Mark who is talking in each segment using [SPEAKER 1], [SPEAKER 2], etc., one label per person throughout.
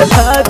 [SPEAKER 1] रखा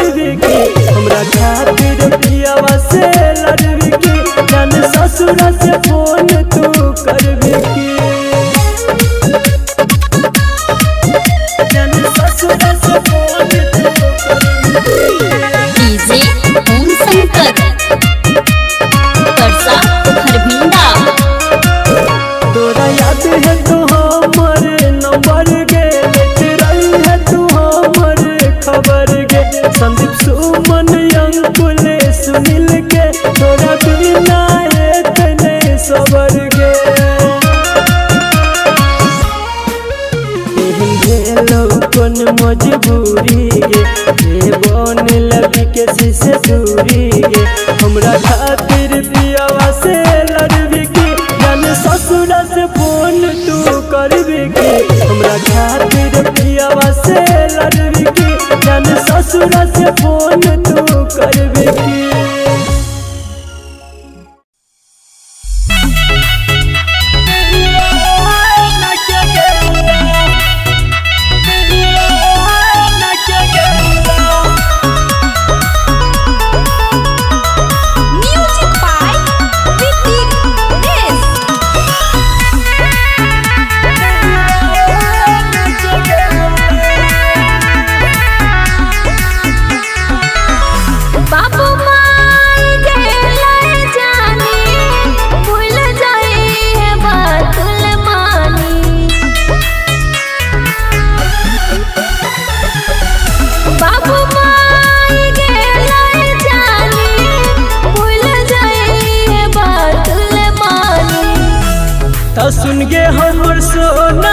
[SPEAKER 1] करबी की हमरा खातिर पियावा से लड़बी की जान ससुर से मजबूरी बन लगी के शीशे दूरी हमरा खातिर पियावा से लड़बी की। जन ससुरा से फ़ोन तू करबी की। हमरा खातिर पियावा से लड़बी की। जन ससुरा से फ़ोन तू करबी की। सुन गे हमर सोना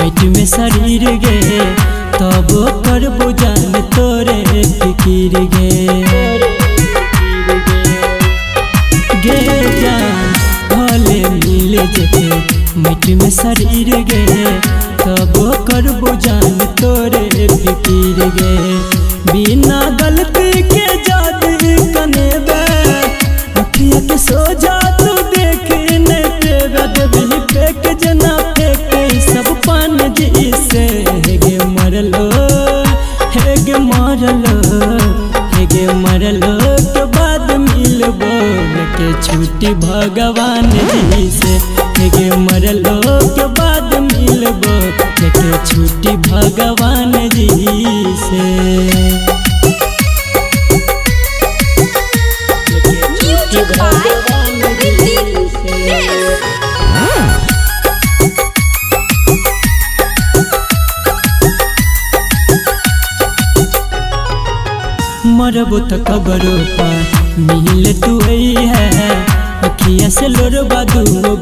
[SPEAKER 1] माटी में शरीर गे तब कर जान तोरे फिकिर गे गे भले मिल जेते माटी में शरीर गे तब कर जान तोरे फिकिर गे बिना गलती के से हेगे मरलो हेगे मरलो हेगे मरलो के बाद मिलबो। के छुट्टी भगवान जी से हेगे मरलो के बाद मिलबो। के छुट्टी भगवान जी से। आबो त खबरो पा मिल तू है अखिया से लोरबा दूगो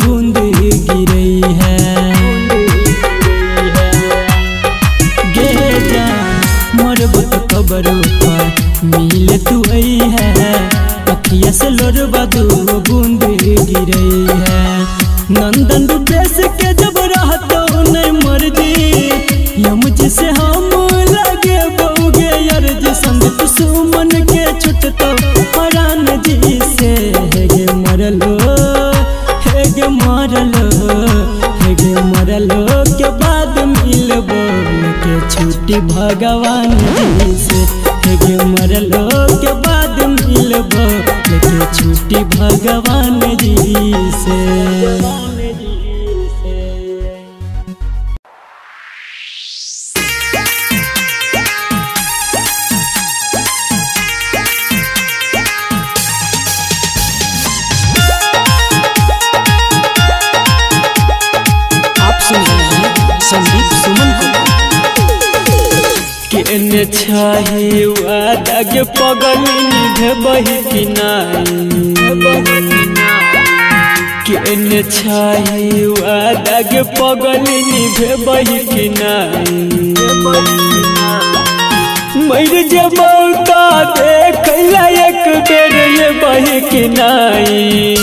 [SPEAKER 1] केन छाई वादा के पगली निभे कि मर जब का देख एक बेर ये बही कि नाई?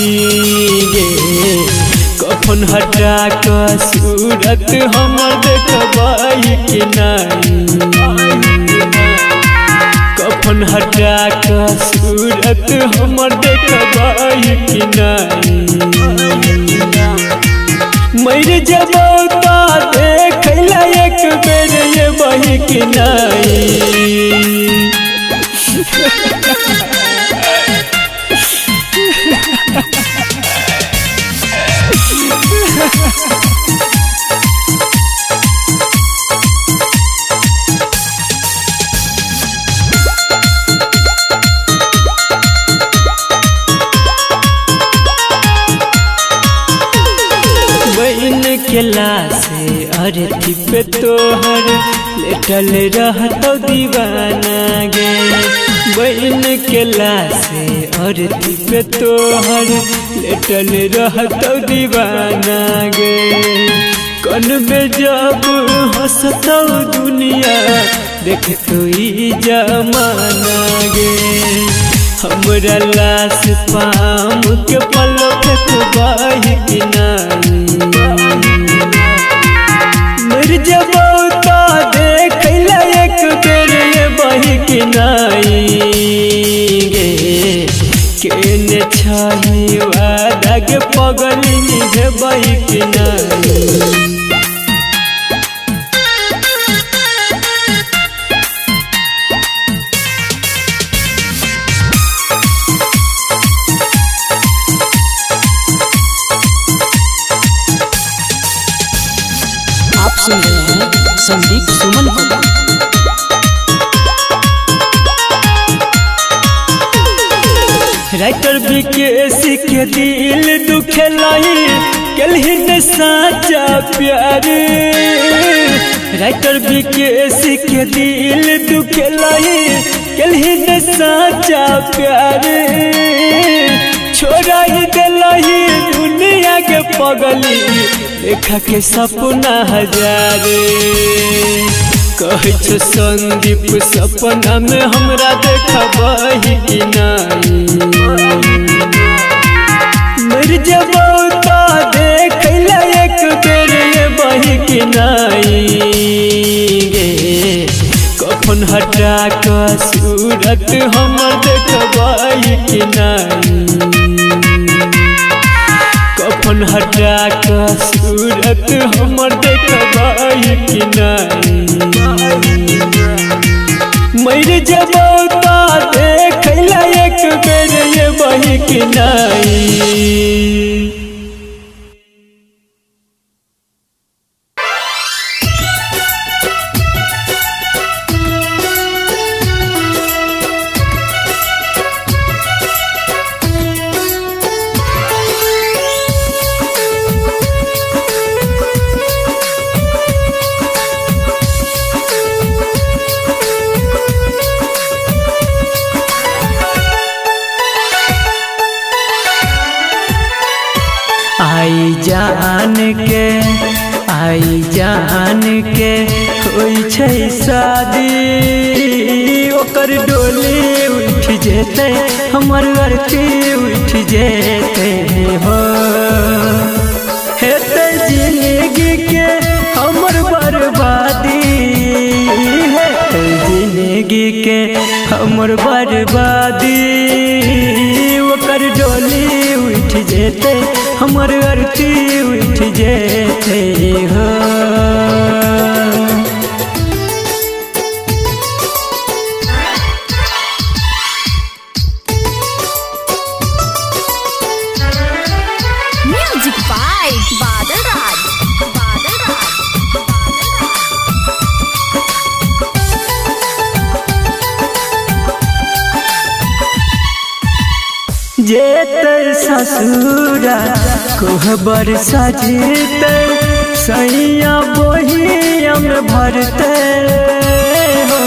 [SPEAKER 1] कफन हटा का सूरत देख कि नाई? कफन हटा का सूरत हमर देखबाई कि नहीं। मर जबो ता देख एक बेर ये बही कि नहीं। अरथी पे तोहर लेटल रहतो दीवाना गे। बहन के लासे अरथी पे तोहर लेटल रहतो दीवाना गे। कन में जब हंसतो दुनिया देख तो जमाना गे। हमरा लाश पाम के पलो फेंकबाही कि मर जबो तो देख एक बेर ये बही कि नहीं गे केने वादा के पगली है बही कि नहीं
[SPEAKER 2] संदीप सुमन
[SPEAKER 1] राइटर विकेश के दिल दुखे लाई कलही ने साचा प्यार। राइटर विकेश के दिल दुखे लाई कलही ने साचा प्यार। छोड़ा ही दिलही दुनिया के पगली, देखा के सपना हजारे कहै संदीप, सपना में हमरा देखबही कि नहीं? मर जबो देख एक बेर ये बही कि नहीं हटा का सूरत हमर देखबही कि नहीं? कफन हटा का सूरत हमर देखबाई कि नहीं। मर जबो ता देख एक बेर ये बही कि नहीं। के, आई जान के होइ छै शादी। ओकर डोली उठ जेते, हमर अर्थी उठ जेते। हो, हेते ज़िंदगी के हमर बर्बादी। हेते ज़िंदगी के हमर बर्बादी। ओकर डोली उठ जेते हमर अर्थी उठ जेते हो। जेते ससुरा, कोहबर सजते, सैया बोहियम भरते। हो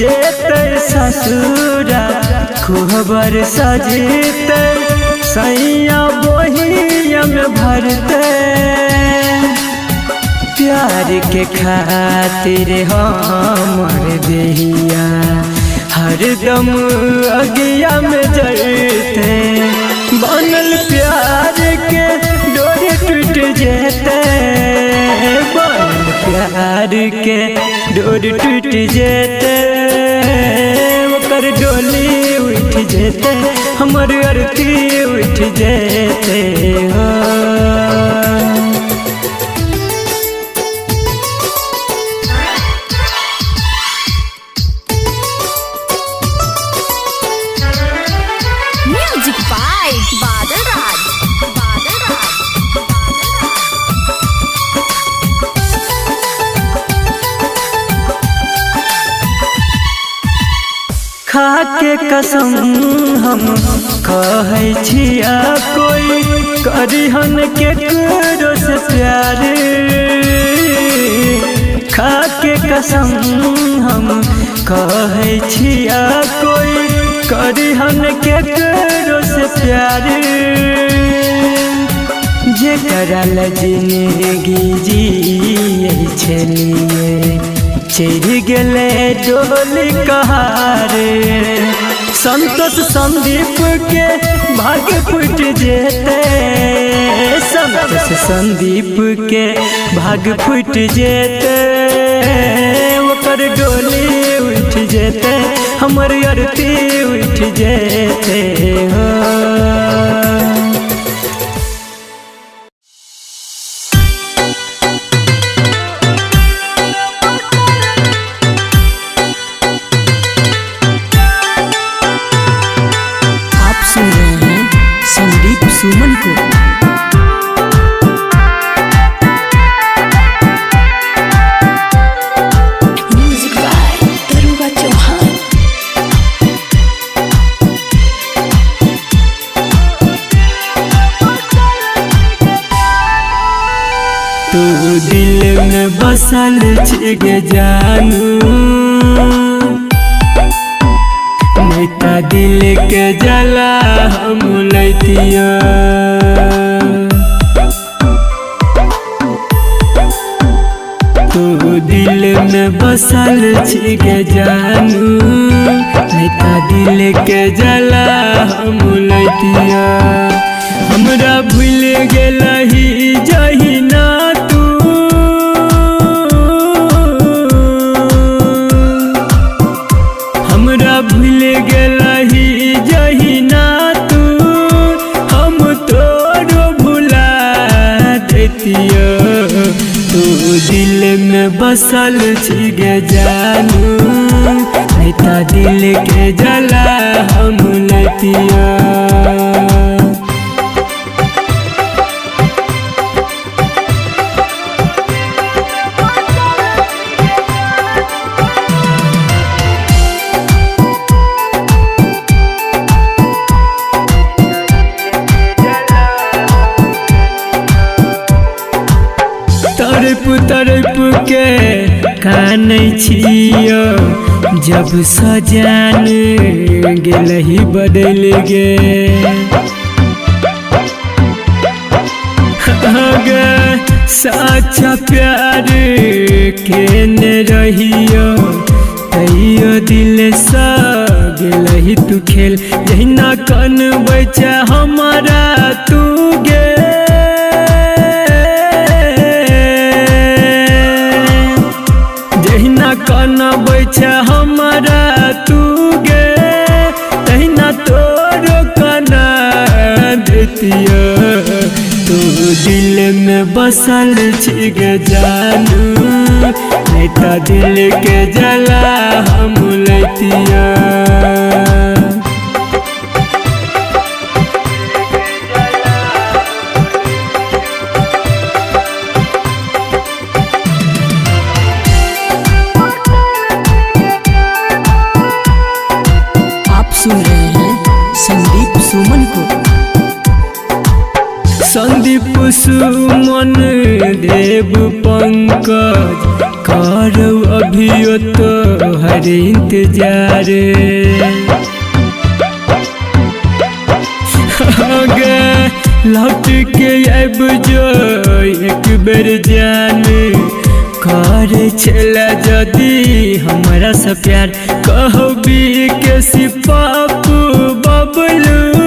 [SPEAKER 1] जेते ससुरा, कोहबर सजते, सैया बोहियम भरते। प्यार के खातिर हमर देहिया हरदम अगिया में जलते बनल प्यार के डोरी टूट जेते बनल प्यार के डोरी टूट जेते डोली उठ जेते हमर अरती उठ जेते हो। खा के कसम हम कहै छिया कोई करिहन के करो से प्यार। खा के कसम हम कहै छिया कोई करिहन के करो से प्यार। जे करल ज़िंदगी जिए छलिए चढ़ गेले डोली कहारे। संतोष संदीप के भाग्य फुट जेते। संतोष संदीप के भाग्य फुट जेते। ओकर डोली उठ जेते, हमर अरती उठ जेते। हो। में बसल छिग जानू। नेता दिल के जला हम लैतिया। तू दिल में बसल छिग जानू। नेता दिल के जला हम लैतिया। हमरा भूल गेलही में बसल छिगे जानू दिल के जला हम लतिया। के कानै जब सजान गेलही बदल गे। गे साचा प्यार केने रहियो। तैयो दिल सा गेलही तू खेल। जहिना कन बचा हमारा तू गे में बसल छिग जानू। नहीं दिल के जला हम लैतिया। देव पंकज करो अभियो तो हर इंतज़ार लौट के अब जो, एक बेर जान। कर जदी, हमरा से प्यार। कहो भी के सिपापू बबलू।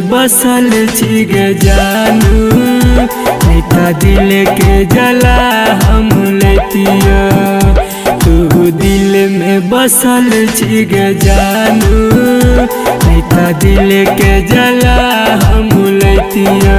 [SPEAKER 1] बसल छी गे जानू नहीं तो दिल के जला हम लेतिया। तू दिल में बसल छी गे जानू नहीं तो दिल के जला हम लेतिया।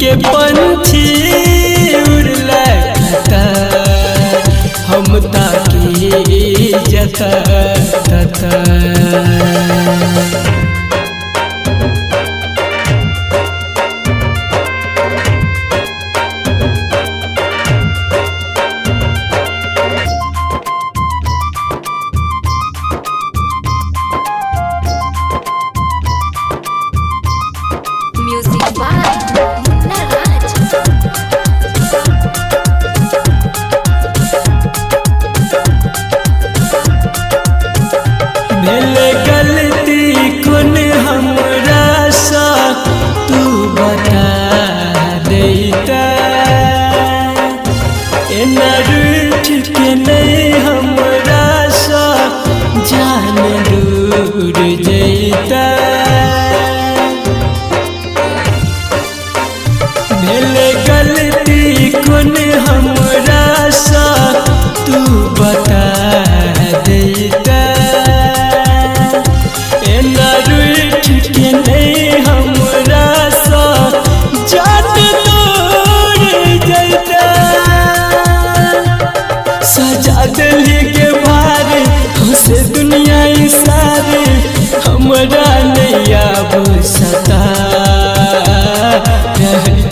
[SPEAKER 1] के पंछी उड़ल हम ताकी जता तता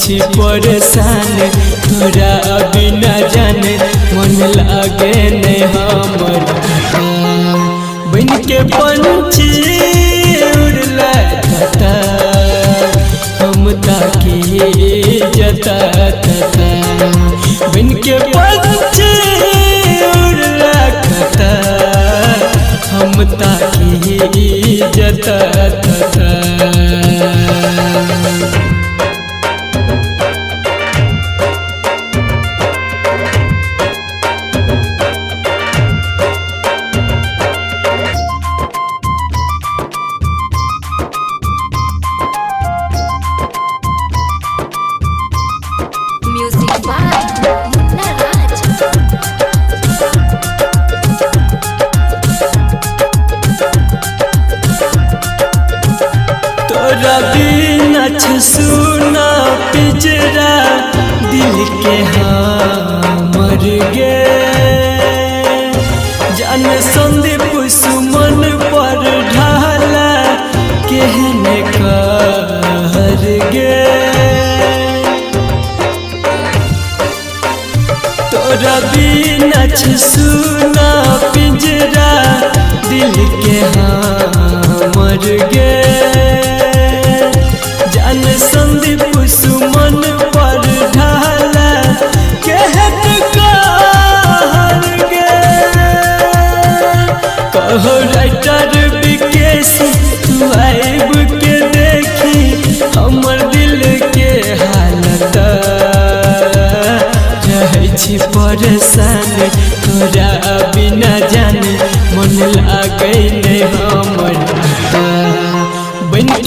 [SPEAKER 1] छी परेशान। तोरा बिना जाने, मन लागे नै हमर। बन के पंछी उड़ला हम ताकी जता तता बन के पंछी उड़ला हम ताकी जता तता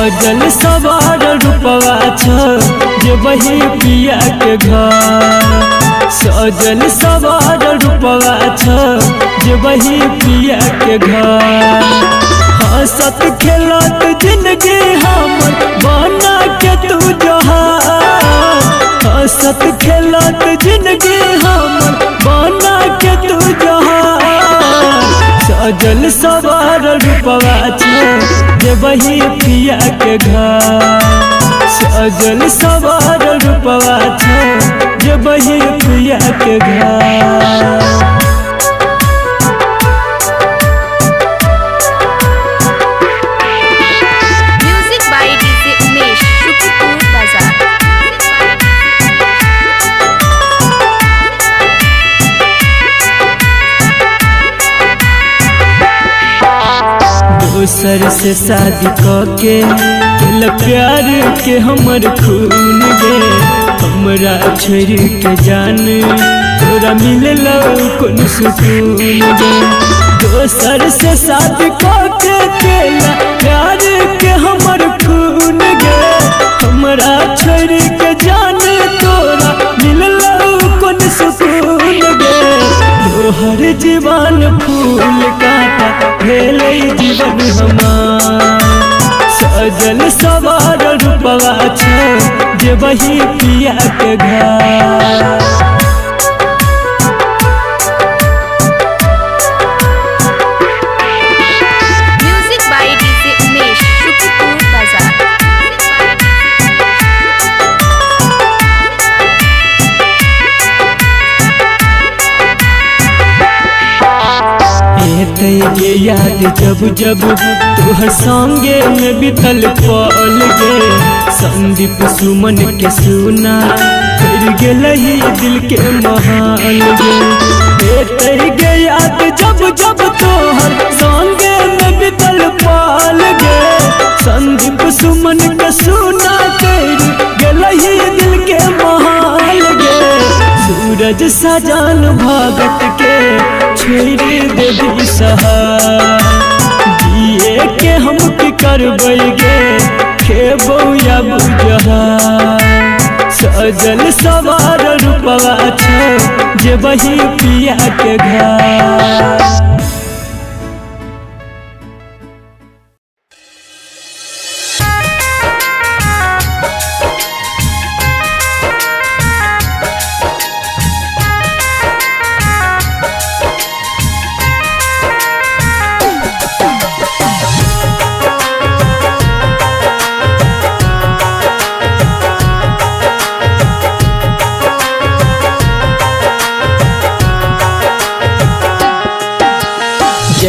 [SPEAKER 1] सजल सवार रूपवा छ, जे बही पिया के घर। सजल सवार रूपवा छ, जे बही पिया के घर। हंसत खेलत ज़िंदगी हमर बना के तू जहान हंसत खेलत ज़िंदगी हमर बना सजल सवार रूपवा जे बही पिया के घर सजल सवार रूपवा जे बही पिया के घर दोसर से शादी के दिल प्यार के हमर खून गे। हमरा छोड़ के जान, तोरा मिलल कौन सुकून गे। दोसर से शादी के दिल प्यार के हमर खून गे। हमरा छोड़ के जान, तोरा मिलल कौन सुकून गे। तोहर जीवन फूल काटा भेलै जीवन हमार। सजल सवार रूपवा जे बही पिया के घर ये याद जब जब तोहर संगे में बितल पल गे संदीप सुमन के सुना, फिर गेल ही दिल के महाल गे ये याद जब जब तोहर संगे में बितल पल गे संदीप सुमन के सुना, फिर गेल ही दिल के महाल गे सूरज सजान भगत के छोड़ दे दिए के हम करबै गे खेब या बुझहा। सजल सवार रूपवा छे, जे बही पिया के घर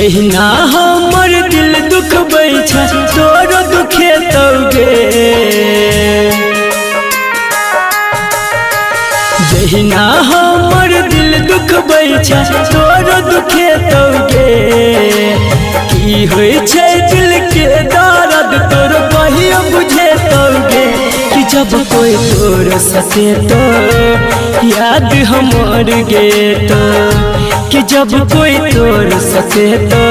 [SPEAKER 1] जहिना हमर दिल दुख बैछ तोर दुखे तौगे। जहिना हमर दिल दुख बैछ तोर दुखे तौगे। की होइ छै दिल के दर्द सते तो याद हमर गे तो कि जब कोई तोर सके तो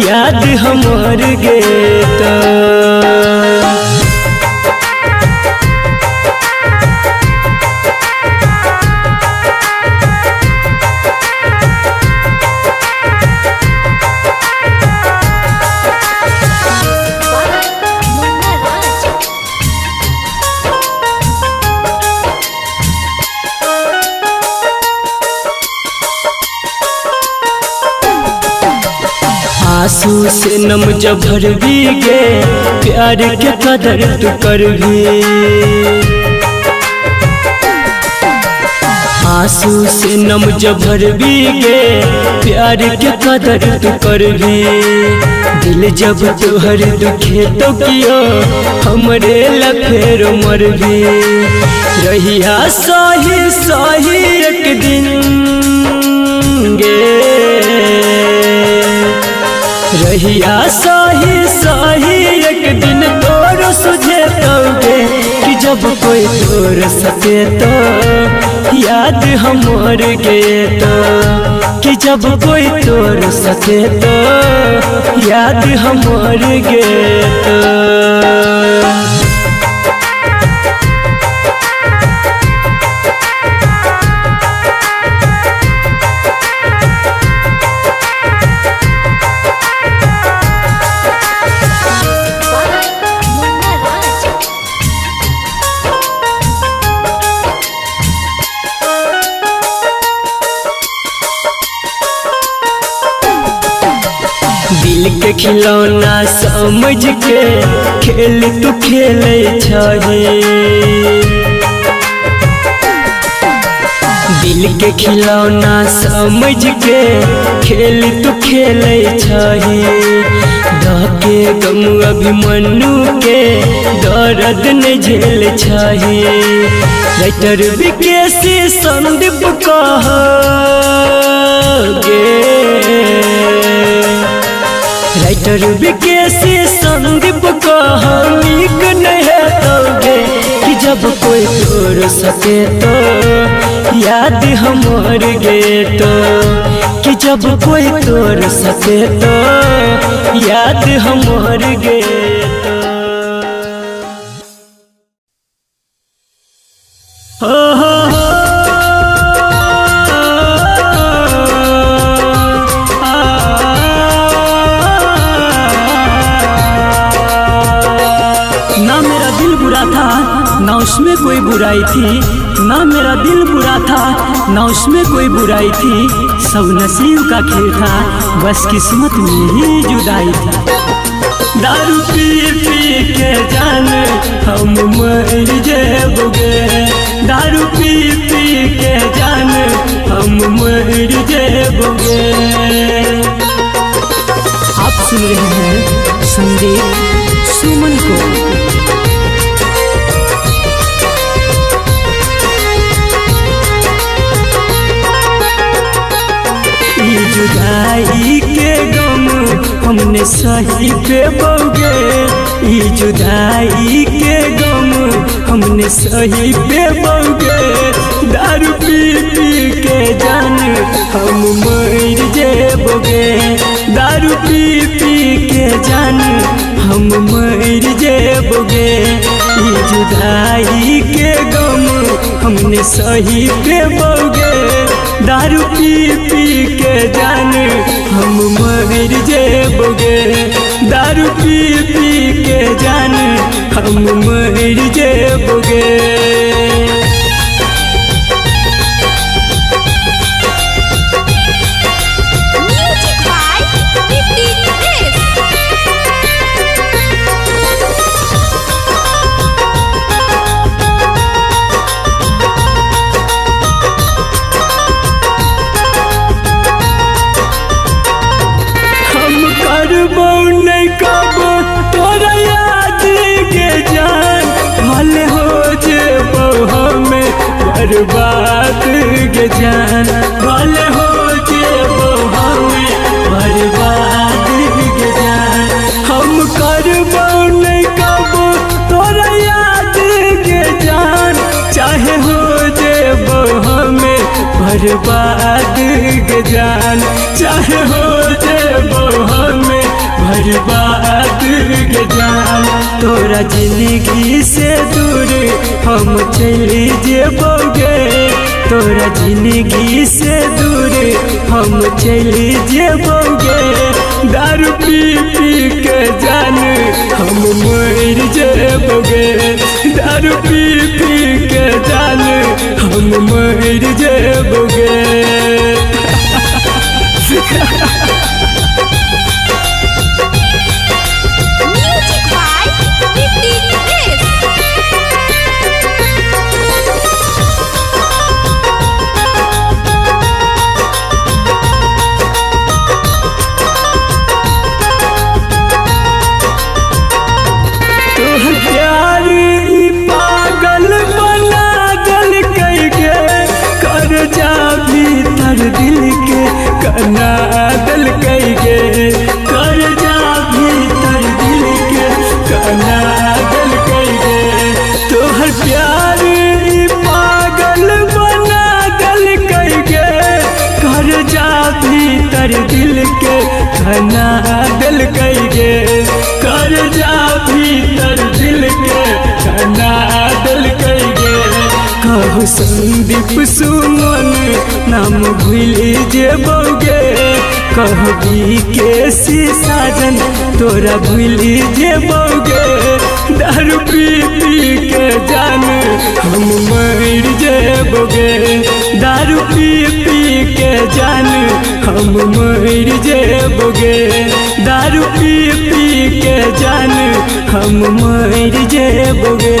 [SPEAKER 1] याद हमर गे तो। से नम जभर भीगे प्यार के कदर तू कर भी आँसू से नम जभर भीगे प्यार के कदर तू कर भी दिल जब तुहर दुखे तो कियो, हमरे लफेर मर भी रहिया सही सही एक दिन गे। रहिया सही सही, एक दिन तोर सुझे तोगे कि जब कोई तोर सके तो याद हम गे तो कि जब कोई तोर सके तो याद हम गे तो। खिलौना समझ के खेल तू खेल दिल के खिलौना समझ के खेल तू खेल के गम अभिमन्यु के दर्द नहीं झेल छही राइटर विकेशी संदीप कह राइटर विकेशी संदीप कहानी नहीं तोगे? कि जब कोई तोड़ सके तो याद हमर गे तो। कि जब कोई तोड़ सके तो याद हमर गे
[SPEAKER 2] बुराई थी। ना मेरा दिल बुरा था, ना उसमें कोई बुराई थी। सब नसीब का खेल था, बस किस्मत में ही जुदाई थी।
[SPEAKER 1] दारू पी पी के जान, हम मर जेबोगे दारू पी पी के जान, हम मर जेबोगे
[SPEAKER 2] आप सुन रहे हैं संदीप सुमन को।
[SPEAKER 1] जुदाई के गम हमने सही पे बोगे। ई जुदाई के गम हमने सही पे बोगे। दारू पी पी के जान हम मर जेबोगे। दारू पी पी के जान हम मर जेबोगे। ई जुदाई के गम हमने सही पे बोगे। दारू पी पी के जान, हम मर जेबोगे दारू पी पी के जान, हम मर जेबोगे बर्बाद के जान। भले हो जेबो हमें के जान। हम करबो नहीं कबो तोरा के जान। चाहे हो जेबो हमें के जान। चाहे हो हमें के जान। तोरा ज़िंदगी से दूर हम चली जेबोगे। तोरा ज़िंदगी से दूर हम चली जेबोगे। दारू पी पी के जान हम मर जेबोगे। दारू पी पी के जान हम मर जेबोगे। संदीप सुमन नाम भूल जेबोगे कहबी के सी साजन, तोरा भूल जेबोगे दारू पी पी के जान, हम मर जेबोगे दारू पी पी के जान, हम मर जेबोगे दारू पी पी के जान, हम मर जेबोगे